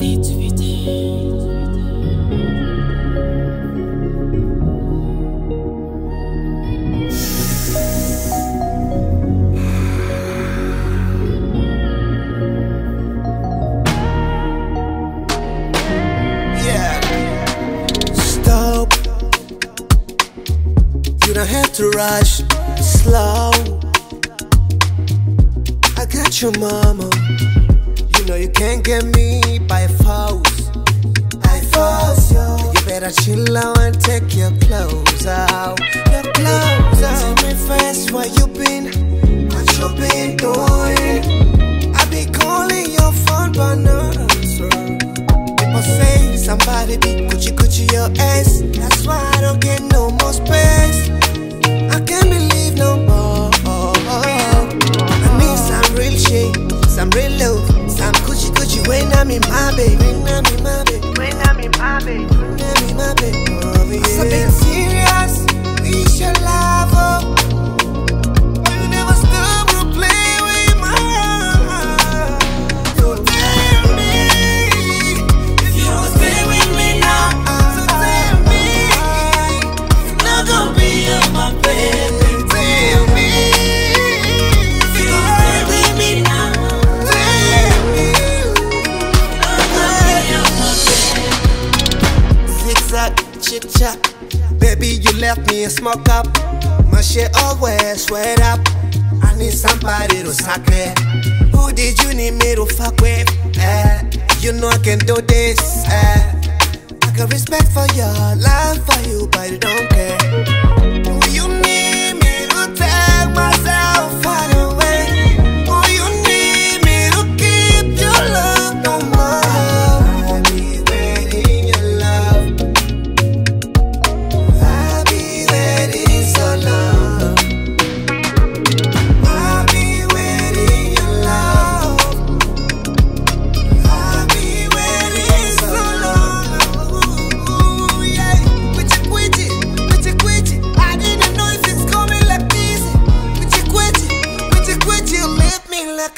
Yeah. Stop. You don't have to rush. Slow. I got your mama. You know you can't get me by force. By force, yo. You better chill out and take your clothes out. Your clothes out. Tell me first where you been. What you been doing? I be calling your phone, but no answer. People say somebody be Gucci Gucci your ass. That's why I don't get no more space. I'm in my bed. When I'm in my bed. When I'm in my bed. When I'm in my bed. Oh, yeah. Chit chat. Baby, you left me a smoke up. My shit always sweat up. I need somebody to suck it. Who did you need me to fuck with? Eh, you know I can do this. Eh. I got respect for your love for you, but you don't care.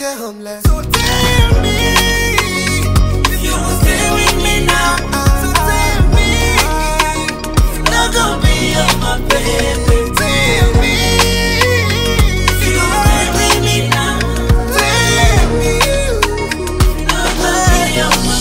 के हमले So tell me If you were with me now So tell me Not gonna be on my baby. Tell me Tell me